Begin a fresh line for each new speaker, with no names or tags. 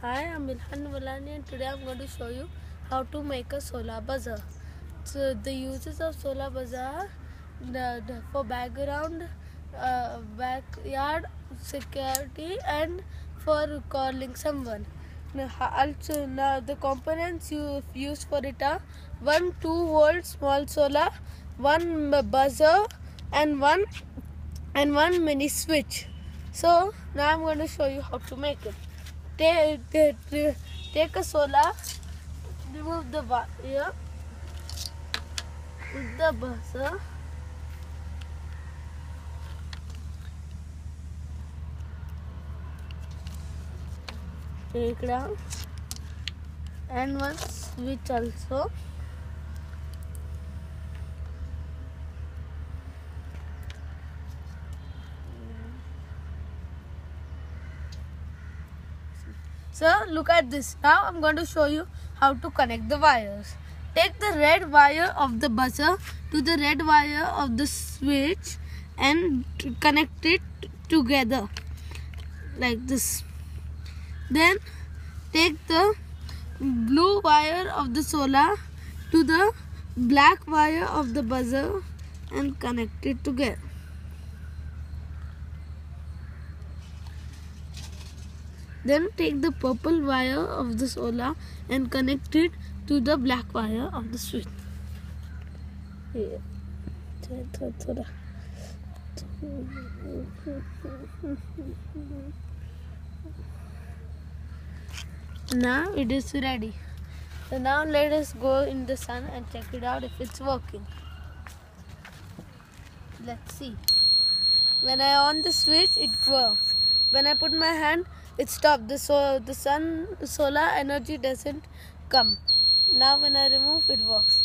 Hi, I'm Ilhan Valani and today I'm going to show you how to make a solar buzzer. So the uses of solar buzzer the, the, for background, uh, backyard security and for calling someone. Now, also, now the components you use for it are one 2 volt small solar, one buzzer and one and one mini switch. So now I'm going to show you how to make it. Take, take, take a solar, remove the wire, put the buzzer. Take down and one switch also. So look at this. Now I'm going to show you how to connect the wires. Take the red wire of the buzzer to the red wire of the switch and connect it together like this. Then take the blue wire of the solar to the black wire of the buzzer and connect it together. Then take the purple wire of the solar and connect it to the black wire of the switch. Now it is ready. So now let us go in the sun and check it out if it's working. Let's see. When I on the switch, it works. When I put my hand, it stopped. The so the sun solar energy doesn't come. Now when I remove, it works.